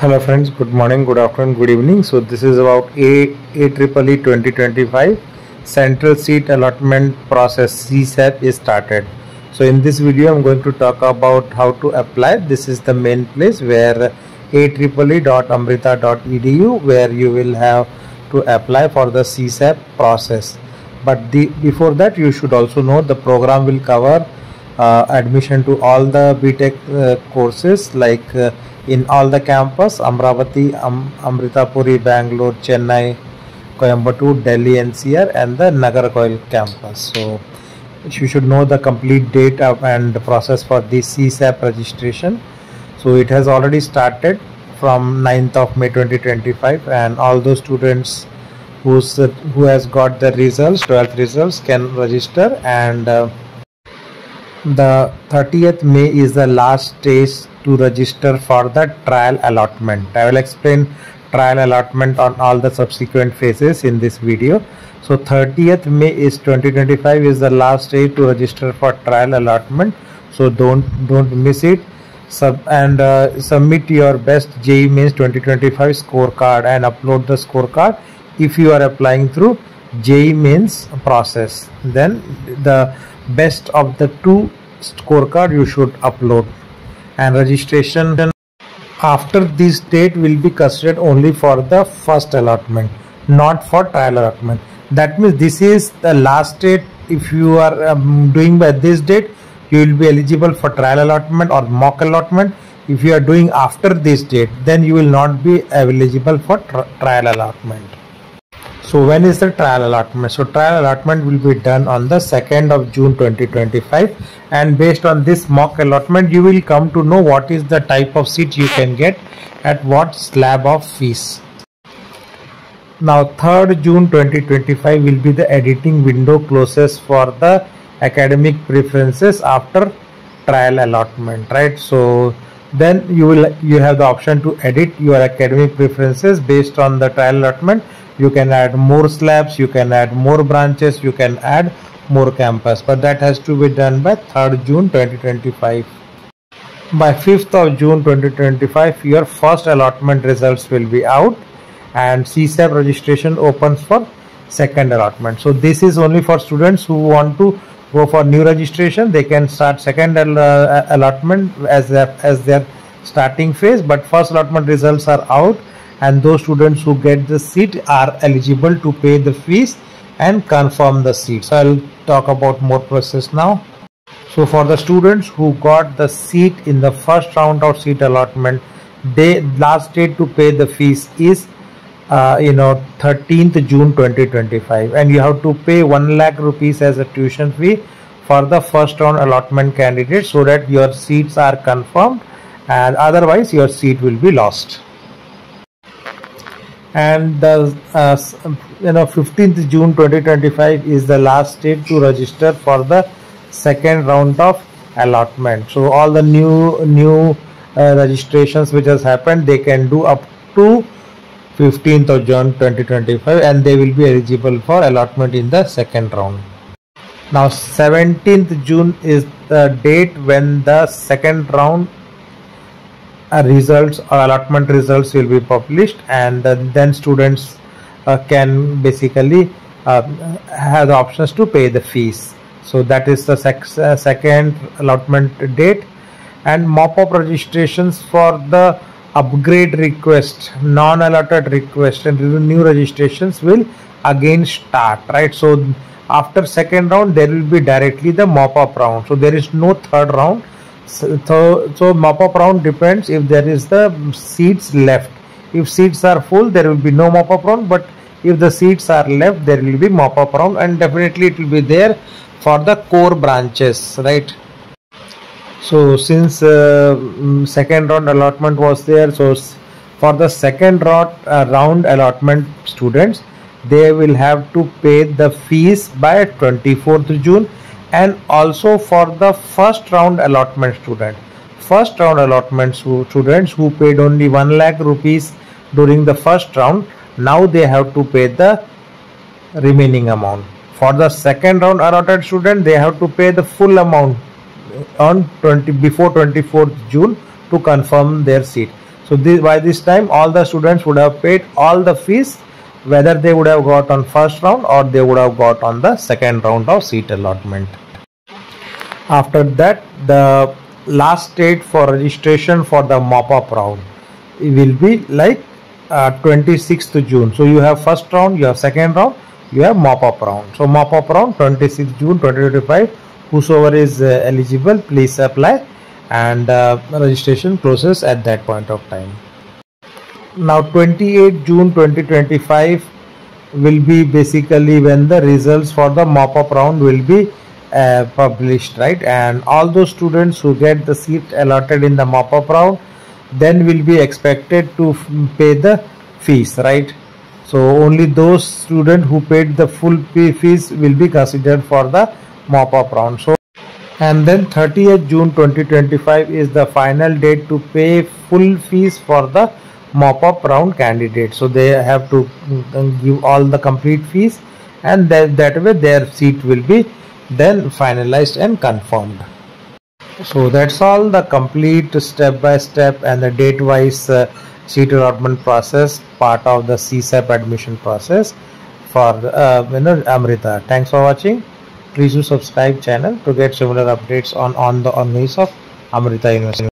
Hello friends, good morning, good afternoon, good evening. So this is about A AEEE 2025 Central Seat Allotment Process CSAP is started. So in this video I'm going to talk about how to apply. This is the main place where aeeee.amrita.edu where you will have to apply for the CSAP process. But the, before that you should also know the program will cover uh, admission to all the BTech uh, courses like uh, in all the campus Amaravati, Am- Amritapuri, Bangalore, Chennai, Coimbatore, Delhi NCR and the Nagercoil campus. So you should know the complete date and process for the CSAP registration. So it has already started from 9th of May 2025 and all those students who's who has got the results 12th results can register and uh, the 30th May is the last stage to register for the trial allotment. I will explain trial allotment on all the subsequent phases in this video. So 30th May is 2025 is the last day to register for trial allotment. So don't don't miss it. Sub and uh, submit your best JEE Mains 2025 scorecard and upload the scorecard if you are applying through JEE Mains process. Then the best of the two scorecard you should upload. And registration then after this date will be considered only for the first allotment not for trial allotment. That means this is the last date. If you are um, doing by this date you will be eligible for trial allotment or mock allotment. If you are doing after this date then you will not be eligible for tri trial allotment so when is the trial allotment? So trial allotment will be done on the 2nd of June 2025 and based on this mock allotment you will come to know what is the type of seat you can get at what slab of fees. Now 3rd June 2025 will be the editing window closes for the academic preferences after trial allotment right so then you will you have the option to edit your academic preferences based on the trial allotment you can add more slabs you can add more branches you can add more campus. But that has to be done by 3rd June 2025 by 5th of June 2025 your first allotment results will be out and CSAP registration opens for second allotment. So this is only for students who want to go for new registration. They can start second uh, allotment as their as their starting phase but first allotment results are out and those students who get the seat are eligible to pay the fees and confirm the seat. So i'll talk about more process now. So for the students who got the seat in the first round of seat allotment they last date to pay the fees is uh, you know 13th June 2025 and you have to pay 1 lakh rupees as a tuition fee for the first round allotment candidate so that your seats are confirmed and otherwise your seat will be lost and the uh, you know 15th June 2025 is the last date to register for the second round of allotment. So all the new new uh, registrations which has happened they can do up to 15th of June 2025 and they will be eligible for allotment in the second round. Now 17th June is the date when the second round results or allotment results will be published and uh, then students uh, can basically uh, have options to pay the fees. So that is the sec uh, second allotment date. And mop-up registrations for the upgrade request non-allotted request and new registrations will again start right? So after second round there will be directly the mop-up round. So there is no third round so, so mop-up round depends if there is the seats left. If seats are full there will be no mop-up round but if the seats are left there will be mop-up round and definitely it will be there for the core branches right? So since uh, mm, second round allotment was there so for the second round, uh, round allotment students they will have to pay the fees by 24th June and also for the first round allotment student. First round allotment students who paid only 1 lakh rupees during the first round now they have to pay the remaining amount. For the second round allotted student they have to pay the full amount on 20 before 24th June to confirm their seat. So this, by this time all the students would have paid all the fees whether they would have got on first round or they would have got on the second round of seat allotment. After that the last date for registration for the mop-up round will be like uh, 26th June. So you have first round you have second round you have mop-up round. So mop-up round 26th June 2025 whosoever is uh, eligible please apply and uh, registration closes at that point of time now 28 June 2025 will be basically when the results for the mop-up round will be uh, published right? And all those students who get the seat allotted in the mop-up round then will be expected to pay the fees right? So only those students who paid the full fees will be considered for the mop-up round. So and then 30th June 2025 is the final date to pay full fees for the mop-up round candidate so they have to mm, give all the complete fees and that, that way their seat will be then finalized and confirmed. So that's all the complete step by step and the date wise uh, seat allotment process part of the CSAP admission process for uh, you know, Amrita. Thanks for watching. Please do subscribe channel to get similar updates on on the on of Amrita University